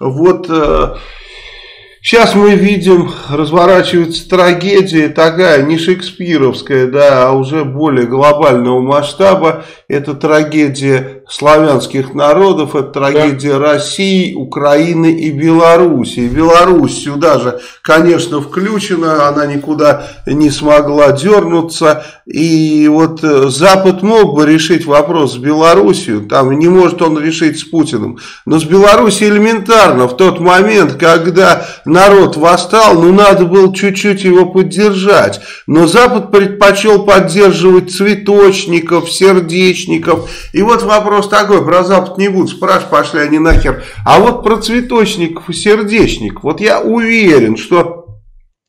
вот э, Сейчас мы видим, разворачивается трагедия такая, не шекспировская, да, а уже более глобального масштаба. Это трагедия славянских народов, это трагедия да. России, Украины и Белоруссии. Беларусь сюда же, конечно, включена, она никуда не смогла дернуться. И вот э, Запад мог бы решить вопрос с Белоруссией, там не может он решить с Путиным. Но с Белоруссией элементарно, в тот момент, когда народ восстал, ну надо было чуть-чуть его поддержать. Но Запад предпочел поддерживать цветочников, сердечников. И вот вопрос такой, про Запад не будут спрашивать, пошли они нахер. А вот про цветочников и сердечников, вот я уверен, что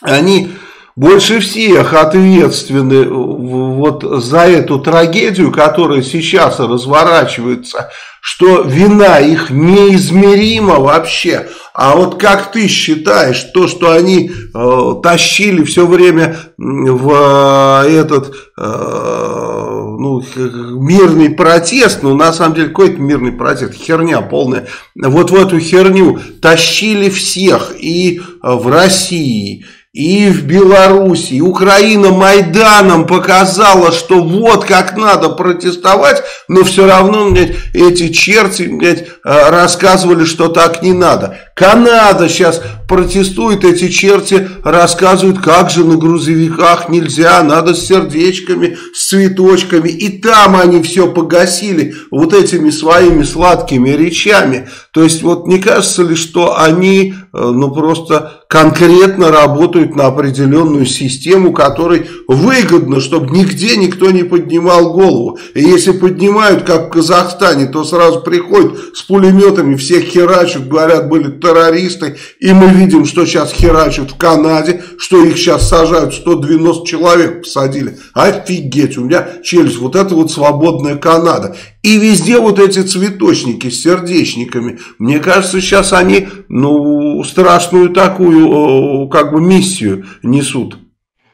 они больше всех ответственны вот за эту трагедию, которая сейчас разворачивается, что вина их неизмерима вообще. А вот как ты считаешь, то, что они э, тащили все время в э, этот э, ну, мирный протест, ну на самом деле какой-то мирный протест, херня полная, вот в эту херню тащили всех и в России, и в Беларуси, Украина Майданом показала, что вот как надо протестовать, но все равно, блядь, эти черти, блядь, э, рассказывали, что так не надо. Канада сейчас протестует, эти черти рассказывают, как же на грузовиках нельзя, надо с сердечками, с цветочками. И там они все погасили вот этими своими сладкими речами. То есть вот не кажется ли, что они э, ну просто конкретно работают на определенную систему, которой выгодно, чтобы нигде никто не поднимал голову. И если поднимают, как в Казахстане, то сразу приходят с пулеметами, всех херачат, говорят, были террористы. И мы видим, что сейчас херачат в Канаде, что их сейчас сажают, 190 человек посадили. Офигеть, у меня челюсть, вот это вот свободная Канада. И везде вот эти цветочники с сердечниками. Мне кажется, сейчас они, ну, страшную такую, как бы, миссию несут.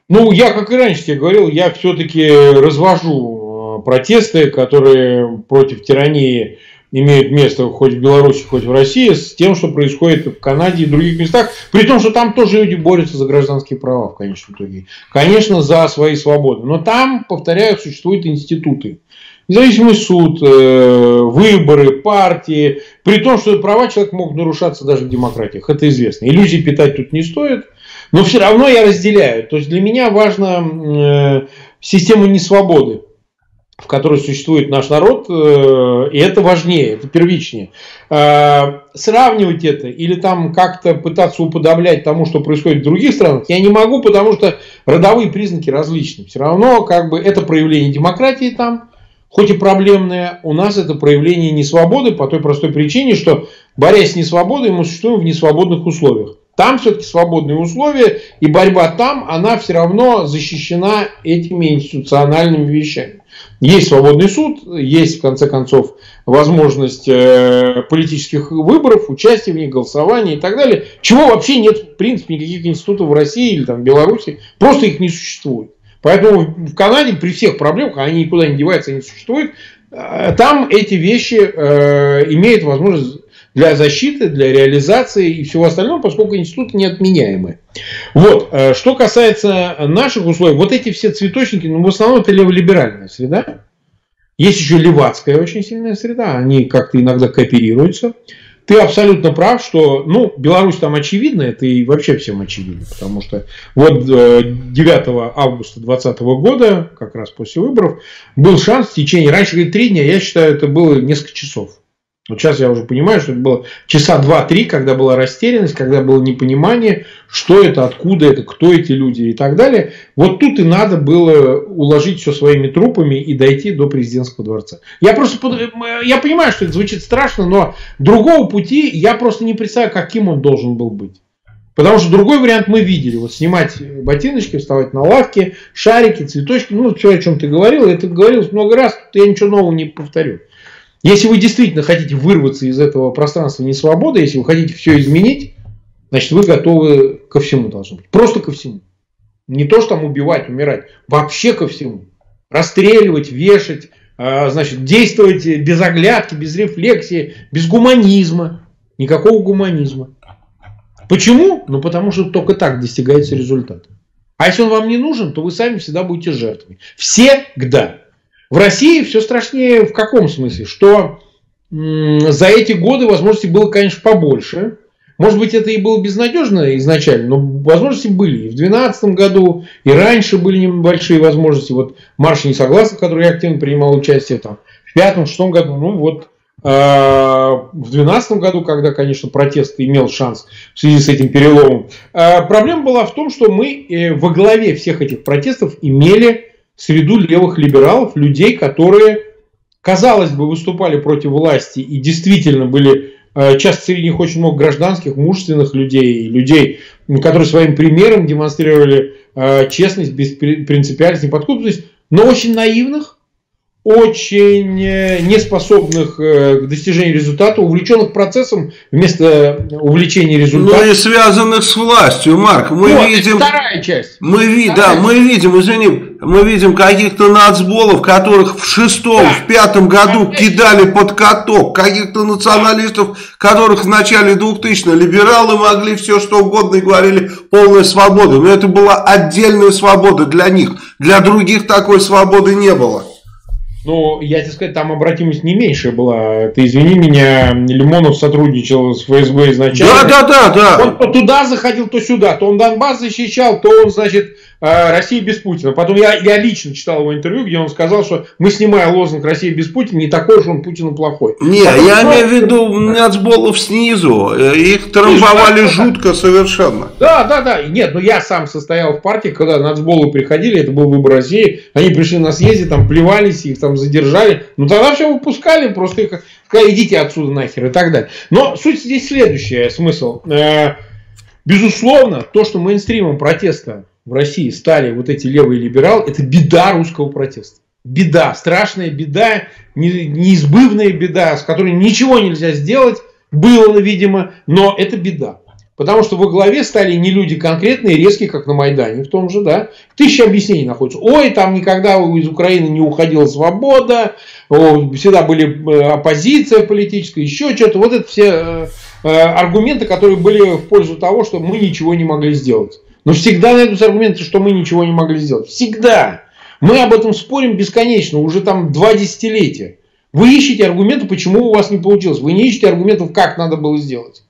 Ну, я, как и раньше тебе говорил, я все-таки развожу э, протесты, которые против тирании имеют место хоть в Беларуси, хоть в России, с тем, что происходит в Канаде и других местах, при том, что там тоже люди борются за гражданские права в конечном итоге. Конечно, за свои свободы. Но там, повторяю, существуют институты Независимый суд, э, выборы, партии. При том, что права человека могут нарушаться даже в демократиях. Это известно. Иллюзий питать тут не стоит. Но все равно я разделяю. То есть для меня важна э, система несвободы в которой существует наш народ, э, и это важнее, это первичнее. Сравнивать это или там как-то пытаться уподоблять тому, что происходит в других странах, я не могу, потому что родовые признаки различны. Все равно как бы это проявление демократии там, хоть и проблемное, у нас это проявление несвободы по той простой причине, что борясь с несвободой, мы существуем в несвободных условиях. Там все-таки свободные условия, и борьба там, она все равно защищена этими институциональными вещами. Есть свободный суд, есть, в конце концов, возможность э, политических выборов, участия в них, голосования и так далее. Чего вообще нет, в принципе, никаких институтов в России или там, Беларуси. Просто их не существует. Поэтому в Канаде при всех проблемах, они никуда не деваются, они существуют, э, там эти вещи э, имеют возможность для защиты, для реализации и всего остального, поскольку институты неотменяемые. Вот. Э, что касается наших условий, вот эти все цветочники, ну, в основном это леволиберальная среда. Есть еще левацкая очень сильная среда, они как-то иногда кооперируются. Ты абсолютно прав, что, ну, Беларусь там очевидно, это и вообще всем очевидно, потому что вот 9 э, августа 2020 года, как раз после выборов, был шанс в течение, раньше говорит, три дня, я считаю, это было несколько часов. Вот сейчас я уже понимаю, что это было часа два-три, когда была растерянность, когда было непонимание, что это, откуда это, кто эти люди и так далее. Вот тут и надо было уложить все своими трупами и дойти до президентского дворца. Я просто я понимаю, что это звучит страшно, но другого пути я просто не представляю, каким он должен был быть. Потому что другой вариант мы видели. Вот снимать ботиночки, вставать на лавке, шарики, цветочки. Ну, все, о чем ты говорил. Я это говорил много раз, я ничего нового не повторю. Если вы действительно хотите вырваться из этого пространства несвободы, если вы хотите все изменить, значит, вы готовы ко всему должны быть. Просто ко всему. Не то, что там убивать, умирать. Вообще ко всему. Расстреливать, вешать, а, значит, действовать без оглядки, без рефлексии, без гуманизма. никакого гуманизма. Почему? Ну, потому что только так достигается результат. А если он вам не нужен, то вы сами всегда будете жертвой. Всегда. В России все страшнее в каком смысле? Что за эти годы возможностей было, конечно, побольше. Может быть, это и было безнадежно изначально, но возможности были. И в 2012 году, и раньше были небольшие возможности. Вот марш несогласных, в котором я активно принимал участие, там, в пятом-шестом году, ну вот а, в 2012 году, когда, конечно, протест имел шанс в связи с этим переломом. А, проблема была в том, что мы э, во главе всех этих протестов имели среду левых либералов, людей, которые, казалось бы, выступали против власти и действительно были Э, часто среди них очень много гражданских, мужественных людей, людей, которые своим примером демонстрировали э, честность, беспринципиальность, неподкупность, но очень наивных, очень э, неспособных к достижению результата, увлеченных процессом вместо увлечения результата. Ну и связанных с властью, Марк. Мы вот, видим. Вторая часть. Мы, ви, да, мы видим, извини, мы видим каких-то нацболов, которых в шестом, в пятом году да. кидали под каток, каких-то националистов, которых в начале 2000 либералы могли все что угодно и говорили полная свобода. Но это была отдельная свобода для них. Для других такой свободы не было. Ну, я тебе сказать, там обратимость не меньшая была. Ты извини меня, Лимонов сотрудничал с ФСБ изначально. Да, да, да, да. Он то туда заходил, то сюда. То он Донбасс защищал, то он, значит, Россия без Путина. Потом я, я лично читал его интервью, где он сказал, что мы снимаем лозунг Россия без Путина, не такой же он Путину плохой. Не, Потом, я имею в виду нацболов снизу. Их трамбовали жутко совершенно. Да, да, да. Нет, но я сам состоял в партии, когда нацболы приходили, это был выбор России. Они пришли на съезде, там плевались, их там там задержали. Ну тогда все выпускали, просто их сказали, идите отсюда нахер и так далее. Но суть здесь следующая, смысл. Э, безусловно, то, что мейнстримом протеста в России стали вот эти левые либералы, это беда русского протеста. Беда, страшная беда, неизбывная беда, с которой ничего нельзя сделать, было, видимо, но это беда. Потому что во главе стали не люди конкретные, резкие, как на Майдане, в том же, да. Тысяча объяснений находится. Ой, там никогда из Украины не уходила свобода, всегда были э, оппозиция политическая, еще что-то. Вот это все э, э, аргументы, которые были в пользу того, что мы ничего не могли сделать. Но всегда найдутся аргументы, что мы ничего не могли сделать. Всегда. Мы об этом спорим бесконечно, уже там два десятилетия. Вы ищете аргументы, почему у вас не получилось. Вы не ищете аргументов, как надо было сделать.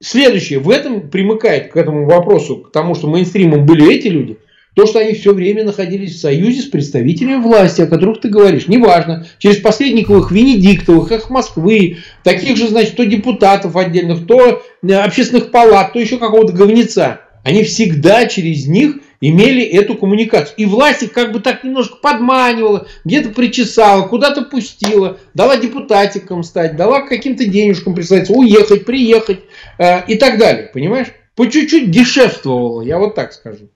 Следующее, в этом примыкает к этому вопросу, к тому, что мейнстримом были эти люди, то, что они все время находились в союзе с представителями власти, о которых ты говоришь. Неважно, через посредниковых Венедиктовых, их Москвы, таких же, значит, то депутатов отдельных, то общественных палат, то еще какого-то говнеца. Они всегда через них имели эту коммуникацию. И власть их как бы так немножко подманивала, где-то причесала, куда-то пустила, дала депутатикам стать, дала каким-то денежкам присылать, уехать, приехать э, и так далее. Понимаешь? По чуть-чуть дешевствовала, я вот так скажу.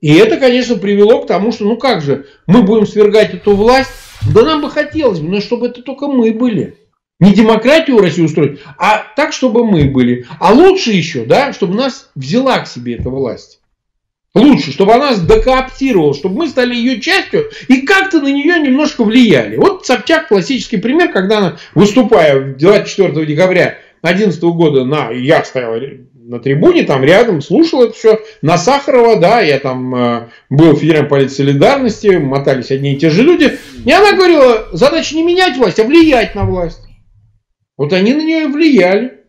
И это, конечно, привело к тому, что ну как же, мы будем свергать эту власть, да нам бы хотелось, но чтобы это только мы были. Не демократию России устроить, а так, чтобы мы были. А лучше еще, да, чтобы нас взяла к себе эта власть. Лучше, чтобы она нас докооптировала, чтобы мы стали ее частью и как-то на нее немножко влияли. Вот Собчак классический пример, когда она, выступая 24 декабря 2011 года, на, я стоял на трибуне, там рядом, слушал это все, на Сахарова, да, я там э, был в Федеральной полиции солидарности, мотались одни и те же люди, и она говорила, задача не менять власть, а влиять на власть. Вот они на нее влияли.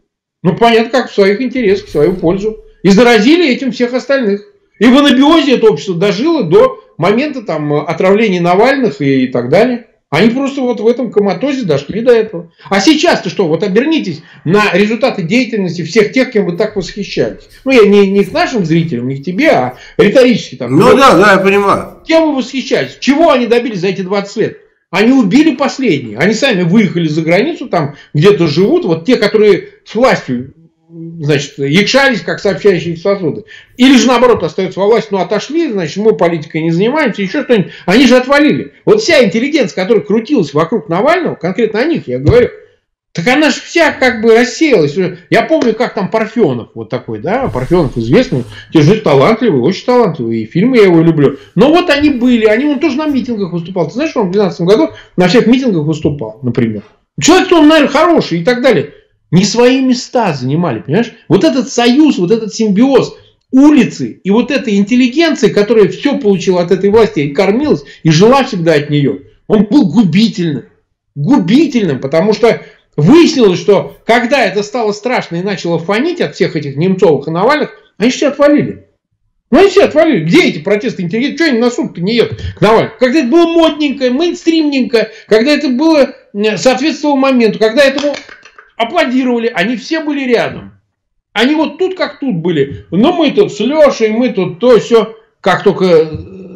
Ну, понятно, как в своих интересах, в свою пользу. И заразили этим всех остальных. И в анабиозе это общество дожило до момента там, отравления Навальных и так далее. Они просто вот в этом коматозе дошли до этого. А сейчас-то что? Вот обернитесь на результаты деятельности всех тех, кем вы так восхищаетесь. Ну, я не, не к нашим зрителям, не к тебе, а риторически. Там, ну, да, да, я понимаю. Кем вы восхищаетесь? Чего они добились за эти 20 лет? Они убили последние. Они сами выехали за границу, там где-то живут. Вот те, которые с властью значит, якшались, как сообщающие сосуды. Или же наоборот остаются во власти, ну отошли, значит, мы политикой не занимаемся, еще что-нибудь. Они же отвалили. Вот вся интеллигенция, которая крутилась вокруг Навального, конкретно о них я говорю, так она же вся как бы рассеялась. Я помню, как там Парфенов, вот такой, да, Парфенов известный, тяжелый, талантливый, очень талантливый, и фильмы я его люблю. Но вот они были, они, он тоже на митингах выступал. Ты знаешь, он в 2012 году на всех митингах выступал, например. Человек-то он, наверное, хороший и так далее. не свои места занимали, понимаешь? Вот этот союз, вот этот симбиоз улицы и вот этой интеллигенции, которая все получила от этой власти и кормилась, и жила всегда от нее, он был губительным. Губительным, потому что выяснилось, что когда это стало страшно и начало фонить от всех этих Немцовых и Навальных, они все отвалили. Ну, они все отвалили. Где эти протесты интеллигенции? Что они на суд-то не едут к Навальному? Когда это было модненько, мейнстримненько, когда это было соответствовало моменту, когда этому аплодировали, они все были рядом. Они вот тут как тут были. Но мы тут с Лешей, мы тут то все. Как только,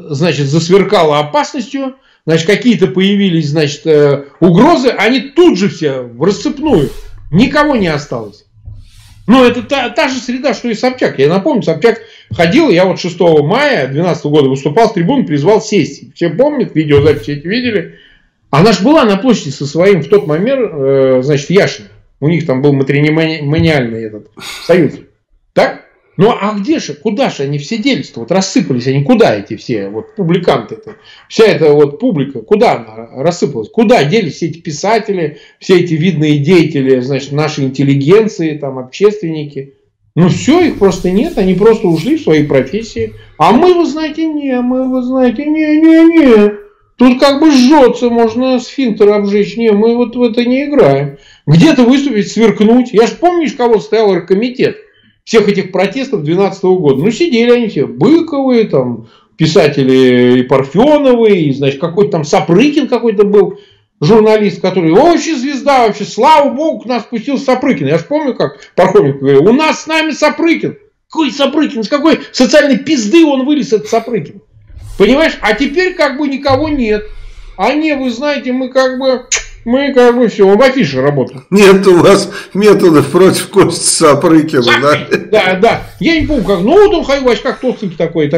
значит, засверкало опасностью, значит, какие-то появились, значит, э, угрозы, они тут же все в рассыпную. Никого не осталось. Но это та, та же среда, что и Собчак. Я напомню, Собчак ходил, я вот 6 мая 2012 года выступал с трибуны, призвал сесть. Все помнят, видеозаписи эти видели. Она же была на площади со своим в тот момент, э, значит, Яшин. У них там был матримониальный этот союз. Так? Ну а где же, куда же они все делись-то? Вот рассыпались они, куда эти все вот публиканты -то? Вся эта вот публика, куда она рассыпалась? Куда делись все эти писатели, все эти видные деятели, значит, нашей интеллигенции, там, общественники? Ну все, их просто нет, они просто ушли в свои профессии. А мы, вы знаете, не, мы, вы знаете, не, не, не. Тут как бы жжется, можно сфинктер обжечь. Не, мы вот в это не играем. Где-то выступить, сверкнуть. Я же помнишь, кого стоял оргкомитет всех этих протестов 2012 года? Ну, сидели они все. Быковые, там, писатели и Парфеновы, и, значит, какой-то там Сапрыкин какой-то был журналист, который вообще звезда, вообще, слава богу, к нас пустил Сапрыкин. Я же помню, как Пархоменко говорил, у нас с нами Сапрыкин. Какой Сапрыкин? С какой социальной пизды он вылез, этот Сапрыкин? Понимаешь? А теперь как бы никого нет. А не, вы знаете, мы как бы... Мы как бы все, в афише работаем. Нет у вас методов против Кости Сапрыкина, да? Да, да. Я не помню, как. Ну, вот он Хайвач, как толстенький такой.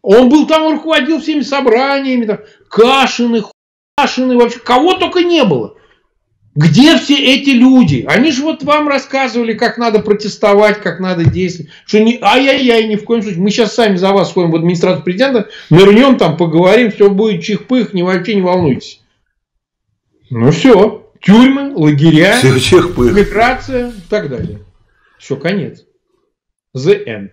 Он был там, руководил всеми собраниями, там, Кашины, Кашины, вообще, кого только не было. Где все эти люди? Они же вот вам рассказывали, как надо протестовать, как надо действовать. Что не ай-яй-яй, ни в коем случае. Мы сейчас сами за вас ходим в администрацию президента, нырнем там, поговорим, все будет чих-пых, не вообще не волнуйтесь. Ну все, тюрьмы, лагеря, все, чих-пых. миграция и так далее. Все, конец. The end.